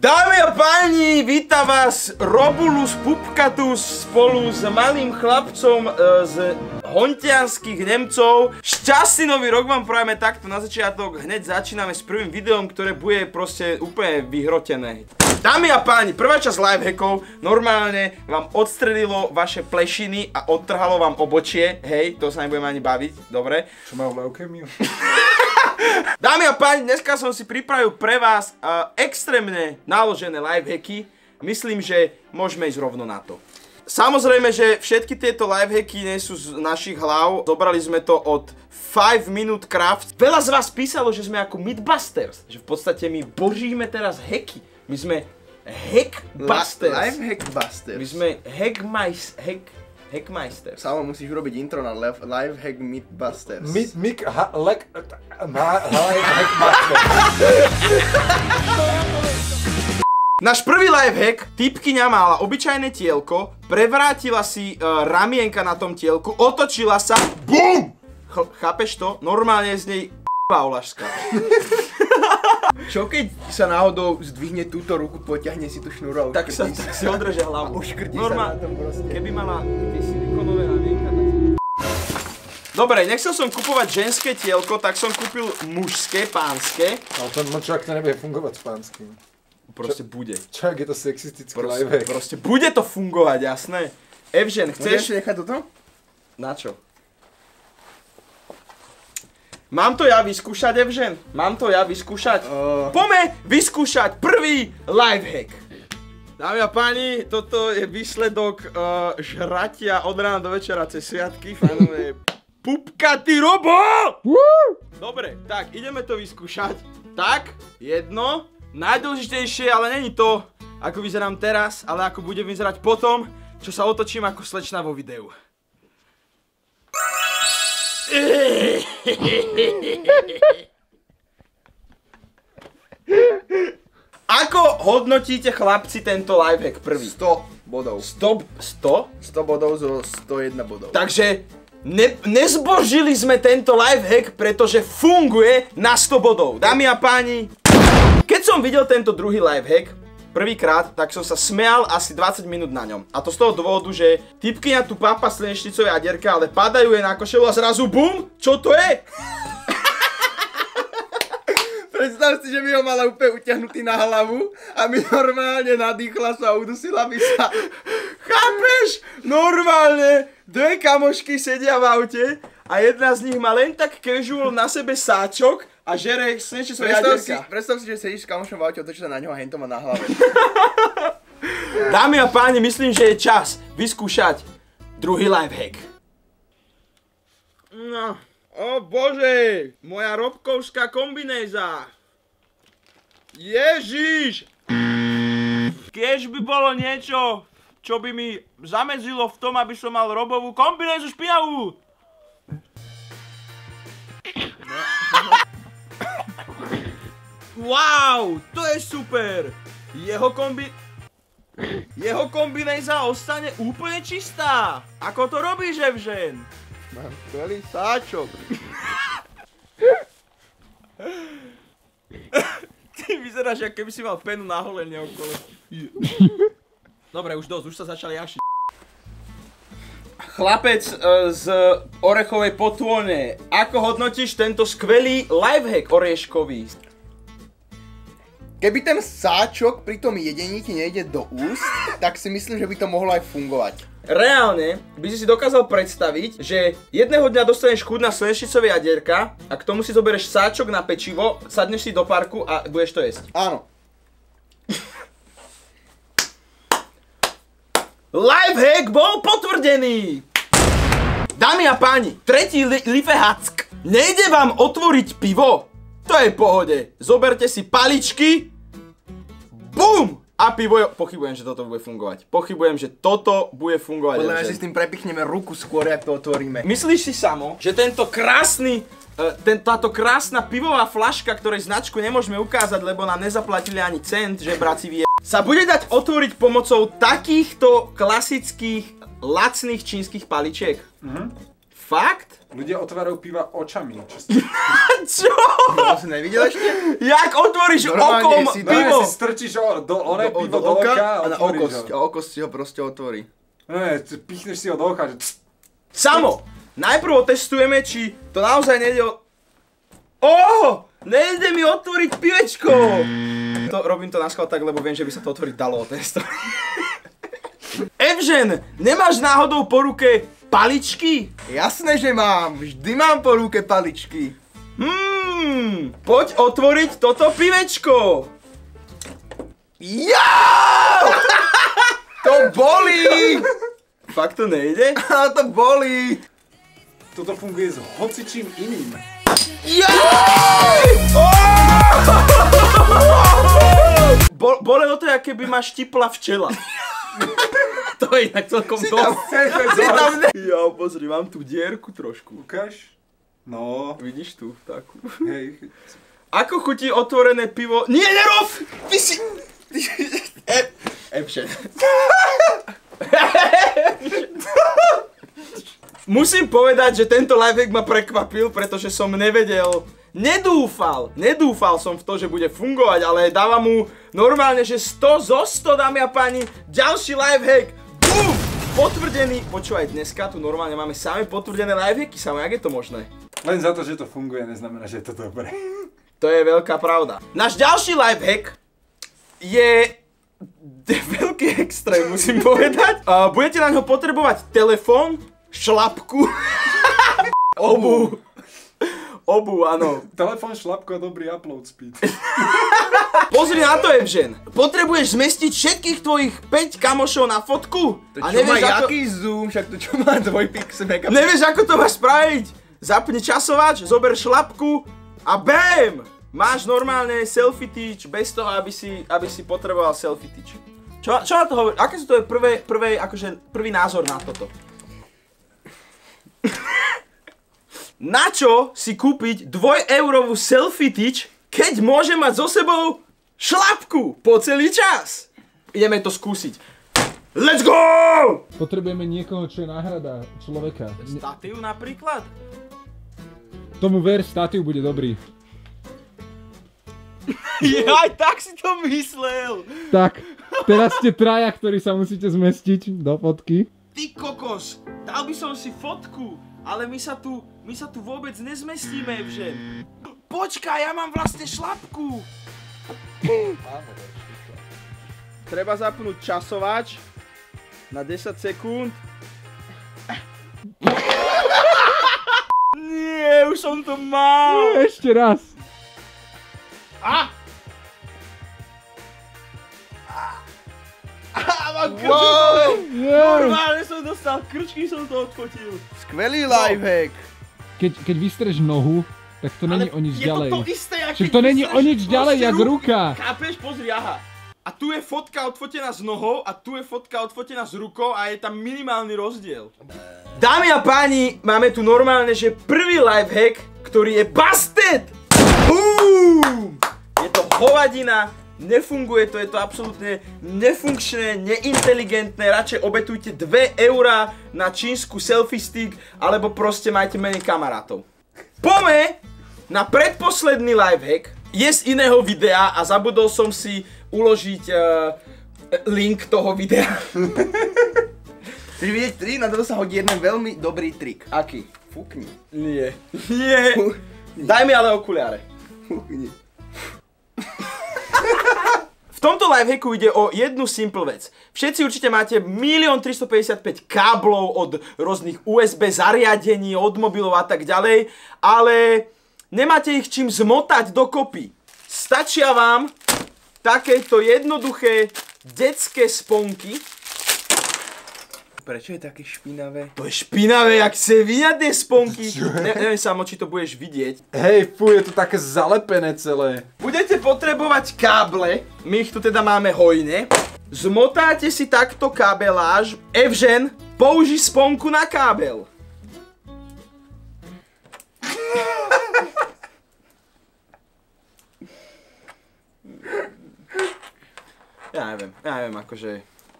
Dámy a páni, víta vás Robulus Pupkatus spolu s malým chlapcom e, z hontianských Nemcov. Šťastný nový rok vám prajeme takto na začiatok. Hneď začíname s prvým videom, ktoré bude proste úplne vyhrotené. Dámy a páni, prvá časť lifehackov normálne vám odstrelilo vaše plešiny a odtrhalo vám obočie. Hej, to sa nebudeme ani baviť, dobre? Čo majú leukémiu? Dámy a páni, dneska som si pripravil pre vás uh, extrémne naložené lifehacky. Myslím, že môžeme ísť rovno na to. Samozrejme, že všetky tieto lifehacky nie sú z našich hlav. Zobrali sme to od 5 Minute Craft. Veľa z vás písalo, že sme ako Mythbusters. Že v podstate my božíme teraz hacky. My sme Hackbusters. Life Hackbusters. My sme Hackmais... Hack... Hackmeister. Samo musíš urobiť intro na Life, life Hack Mythbusters. Mik, mik, ha, lek, ma, hek, master. Náš prvý lifehack, typkyňa mala obyčajné tielko, prevrátila si uh, ramienka na tom tielku, otočila sa, BUM! Ch- chápeš to? Normálne z nej olašská. Čo keď sa náhodou zdvihne túto ruku, potiahne si tú šnúru a Tak sa, tak si održia hlavu. Uškrtí sa Normál- na tom proste. Keby mala tie silikonové tak... Dobre, nechcel som kupovať ženské tielko, tak som kúpil mužské, pánske. Ale to, no čo, ak to nebude fungovať s pánským? Proste bude. Čo, ak je to sexistický Proste, lifehack? proste bude to fungovať, jasné. Evžen, Chceš ešte nechať toto? Na čo? Mám to ja vyskúšať, Evžen? Mám to ja vyskúšať? Uh, Poďme vyskúšať prvý lifehack. Dámy a páni, toto je výsledok uh, žratia od rána do večera cez sviatky. Fajnové pupkatý robo! Dobre, tak ideme to vyskúšať. Tak, jedno. Najdôležitejšie, ale není to, ako vyzerám teraz, ale ako budem vyzerať potom, čo sa otočím ako slečna vo videu. Ako hodnotíte chlapci tento lifehack prvý? 100 bodov. 100? 100? 100 bodov zo 101 bodov. Takže ne, nezbožili sme tento lifehack, pretože funguje na 100 bodov. Dámy a páni, keď som videl tento druhý lifehack, prvýkrát, tak som sa smial asi 20 minút na ňom. A to z toho dôvodu, že typkyňa tu papa slnečnicové jadierka, ale padajú jej na košelu a zrazu BUM! Čo to je? Predstav si, že by ho mala úplne utiahnutý na hlavu a mi normálne nadýchla sa a udusila by sa. Chápeš? Normálne dve kamošky sedia v aute a jedna z nich má len tak casual na sebe sáčok a žere slnečnicové Predstav si, predstav si, že sedíš s kamošom v aute, otočíš sa na ňo a hento má na hlave. Dámy a páni, myslím, že je čas vyskúšať druhý lifehack. No, o bože, moja robkovská kombinéza. Ježiš! Keď by bolo niečo, čo by mi zamedzilo v tom, aby som mal robovú kombinézu špinavú. Wow, to je super! Jeho kombi... Jeho kombinéza ostane úplne čistá. Ako to robíš, Evžen? Mám skvelý sáčok. Ty vyzeráš, ako keby si mal penu na holenie okolo. Dobre, už dosť, už sa začali jašiť. Chlapec e, z orechovej potône, ako hodnotíš tento skvelý lifehack orieškový? Keby ten sáčok pri tom jedení ti nejde do úst, tak si myslím, že by to mohlo aj fungovať. Reálne by si si dokázal predstaviť, že jedného dňa dostaneš chuť na slnečnicové jadierka a k tomu si zoberieš sáčok na pečivo, sadneš si do parku a budeš to jesť. Áno. Lifehack bol potvrdený! Dámy a páni, tretí li- lifehack. Nejde vám otvoriť pivo? To je pohode. Zoberte si paličky. Bum! A pivo je... Pochybujem, že toto bude fungovať. Pochybujem, že toto bude fungovať. Podľa mňa si s tým prepichneme ruku skôr, jak to otvoríme. Myslíš si samo, že tento krásny, e, ten, táto krásna pivová flaška, ktorej značku nemôžeme ukázať, lebo nám nezaplatili ani cent, že braci vie, sa bude dať otvoriť pomocou takýchto klasických lacných čínskych paličiek? Fakt? Ľudia otvárajú piva očami. Čo si... Čo? To si nevidel ešte? Jak otvoríš Normálne okom si pivo? Si strčíš o, do, one Do, pivo do oka a na otvoríš okosť. ho. A okosť si ho proste otvorí. Ne, pichneš si ho do oka, že... Samo, najprv otestujeme, či to naozaj nejde o... Oh! Nejde mi otvoriť pivečko! To, robím to na schvál tak, lebo viem, že by sa to otvoriť dalo otestovať. Evžen, nemáš náhodou po ruke paličky? Jasné, že mám. Vždy mám po ruke paličky. Hmm, poď otvoriť toto pivečko. Ja! To bolí! Fakt to nejde? A to bolí! Toto funguje s hocičím iným. Bo, bolelo to, aké by ma štipla včela. to je inak celkom tam- dosť. Si tam ne... Ja, pozri, mám tu dierku trošku. Ukáž? No, Vidíš tu, takú. hej. Ako chutí otvorené pivo? Nie, nerob! Ty si... E... Epšen. Musím povedať, že tento livehack ma prekvapil, pretože som nevedel, nedúfal, nedúfal som v to, že bude fungovať, ale dávam mu normálne, že 100 zo 100, dámy a páni, ďalší livehack, BUM! Potvrdený, počúvaj, dneska tu normálne máme sami potvrdené livehacky, samo, jak je to možné? Len za to, že to funguje, neznamená, že je to dobré. To je veľká pravda. Náš ďalší lifehack je veľký extrém, musím povedať. Uh, budete na ňo potrebovať telefón, šlapku, obu. Obu, áno. Telefón, šlapko a dobrý upload speed. Pozri na to, Evžen. Potrebuješ zmestiť všetkých tvojich 5 kamošov na fotku? To čo má jaký zoom, však to čo má dvojpixel mega... Nevieš, ako to máš spraviť? Zapni časovač, zober šlapku a BAM! Máš normálne selfie tyč, bez toho, aby si, aby si potreboval selfie tyč. Čo, čo na to hovorí? Aké sú to prvé, prvé, akože prvý názor na toto? Na čo si kúpiť 2 eurovú selfie tyč, keď môže mať so sebou šlapku po celý čas? Ideme to skúsiť. Let's go! Potrebujeme niekoho, čo je náhrada človeka. Statív napríklad? Tomu ver, statív bude dobrý. Jaj, tak si to myslel! Tak, teraz ste traja, ktorí sa musíte zmestiť do fotky. Ty kokos, dal by som si fotku, ale my sa tu, my sa tu vôbec nezmestíme, že? Počkaj, ja mám vlastne šlapku. Treba zapnúť časovač na 10 sekúnd. Nie, už som to mal. Ešte raz. A! A mám krčky. Wow! Yeah. Normálne som dostal krčky, som to odfotil. Skvelý lifehack! Keď, keď vystreš nohu, tak to není o nič je ďalej. to to isté, jak Však keď to není o nič ďalej, jak ruka. Chápeš? Pozri, aha. A tu je fotka odfotená s nohou a tu je fotka odfotená s rukou a je tam minimálny rozdiel. Dámy a páni, máme tu normálne, že prvý lifehack, ktorý je busted! Boom! Je to hovadina, nefunguje to, je to absolútne nefunkčné, neinteligentné, radšej obetujte 2 eurá na čínsku selfie stick, alebo proste majte menej kamarátov. Pome na predposledný lifehack je z iného videa a zabudol som si uložiť uh, link toho videa. Chceš vidieť tri? Na to sa hodí jeden veľmi dobrý trik. Aký? Fúkni. Nie. Nie. Daj mi ale okuliare. Fúkni. V tomto lifehacku ide o jednu simple vec. Všetci určite máte 1 355 káblov od rôznych USB zariadení, od mobilov a tak ďalej, ale nemáte ich čím zmotať dokopy. Stačia vám takéto jednoduché detské sponky. Prečo je také špinavé? To je špinavé, jak se vyňaté sponky. Ne, neviem samo, či to budeš vidieť. Hej, fú, je to také zalepené celé. Budete potrebovať káble, my ich tu teda máme hojne. Zmotáte si takto kabeláž. Evžen, použij sponku na kábel. Ja neviem, ja neviem, akože...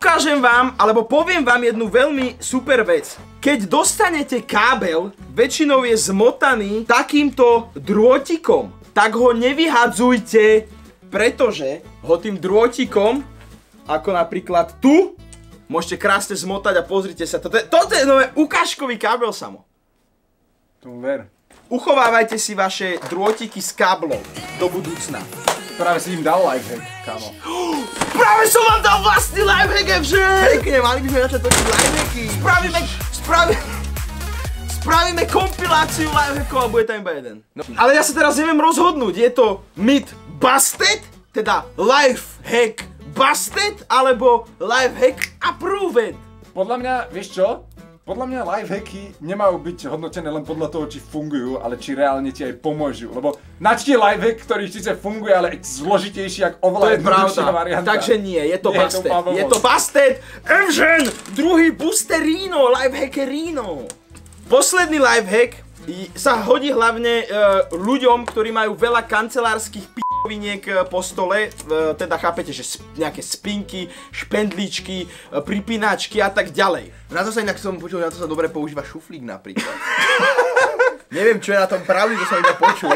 Ukážem vám, alebo poviem vám jednu veľmi super vec. Keď dostanete kábel, väčšinou je zmotaný takýmto drôtikom, tak ho nevyhadzujte, pretože ho tým drôtikom, ako napríklad tu, môžete krásne zmotať a pozrite sa. Toto je, toto je nové ukážkový kábel samo. Tomu ver. Uchovávajte si vaše drôtiky s káblov do budúcna. Práve si im dal lifehack, kámo. Práve som vám dal vlastný lifehack, že? Pekne, mali by sme začať točiť livehacky. Spravíme, spravíme, spravíme kompiláciu lifehackov a bude tam iba jeden. No. Ale ja sa teraz neviem rozhodnúť, je to myth busted, teda lifehack busted, alebo lifehack approved. Podľa mňa, vieš čo? Podľa mňa lifehacky nemajú byť hodnotené len podľa toho, či fungujú, ale či reálne ti aj pomôžu. Lebo načti lifehack, ktorý síce funguje, ale je zložitejší, To oveľa je jednoduchšia varianta. takže nie, je to Nie, busted. úplná blbosť. Je to busted. Evžen, druhý boosterino, lifehackerino. Posledný lifehack sa hodí hlavne e, ľuďom, ktorí majú veľa kancelárskych p***viniek e, po stole, e, teda chápete, že sp- nejaké spinky, špendličky, e, pripínačky a tak ďalej. Na to sa inak som počul, na to sa dobre používa šuflík napríklad. Neviem, čo je na tom pravdy, to som iba počul.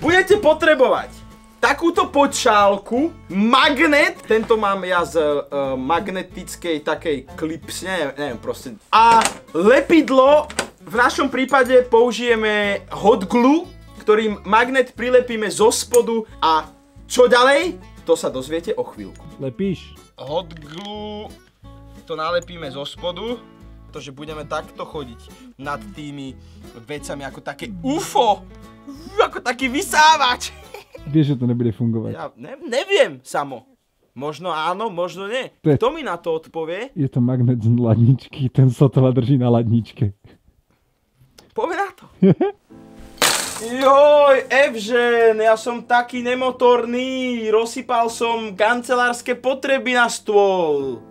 Budete potrebovať takúto počálku, magnet, tento mám ja z uh, magnetickej takej klipsne, neviem, neviem proste. A lepidlo, v našom prípade použijeme hot glue, ktorým magnet prilepíme zo spodu a čo ďalej? To sa dozviete o chvíľku. Lepíš? Hot glue to nalepíme zo spodu, pretože budeme takto chodiť nad tými vecami ako také UFO, ako taký vysávač. Vieš, že to nebude fungovať. Ja ne, neviem samo. Možno áno, možno nie. To je- Kto mi na to odpovie? Je to magnet z ladničky, ten sotva drží na ladničke. Povie na to. Joj, Evžen, ja som taký nemotorný, rozsypal som kancelárske potreby na stôl.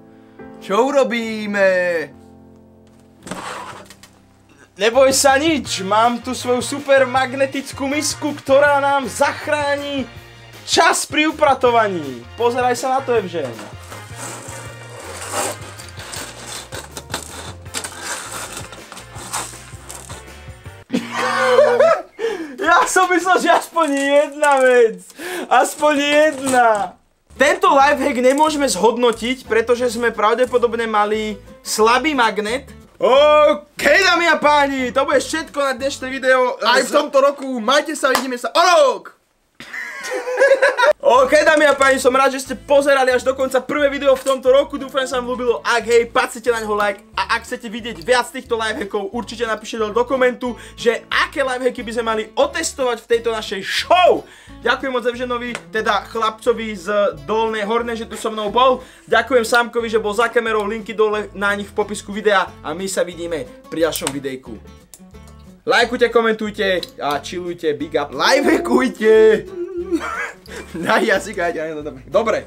Čo urobíme? Neboj sa nič, mám tu svoju super magnetickú misku, ktorá nám zachráni čas pri upratovaní. Pozeraj sa na to, Evžen. Som myslel, že aspoň jedna vec. Aspoň jedna. Tento lifehack nemôžeme zhodnotiť, pretože sme pravdepodobne mali slabý magnet. OK, dámy a páni, to bude všetko na dnešné video. Aj v tomto roku, majte sa, vidíme sa o rok! OK, dámy a páni, som rád, že ste pozerali až do konca prvé video v tomto roku. Dúfam, že sa vám ľúbilo. Ak hej, pacite na neho like a ak chcete vidieť viac týchto lifehackov, určite napíšte do komentu, že aké lifehacky by sme mali otestovať v tejto našej show. Ďakujem moc Evženovi, teda chlapcovi z Dolnej Hornej, že tu so mnou bol. Ďakujem Samkovi, že bol za kamerou, linky dole na nich v popisku videa a my sa vidíme pri ďalšom videjku. Lajkujte, komentujte a chillujte, big up. Livehackujte! Na jazyk, aj, aj, dobre. Dobre.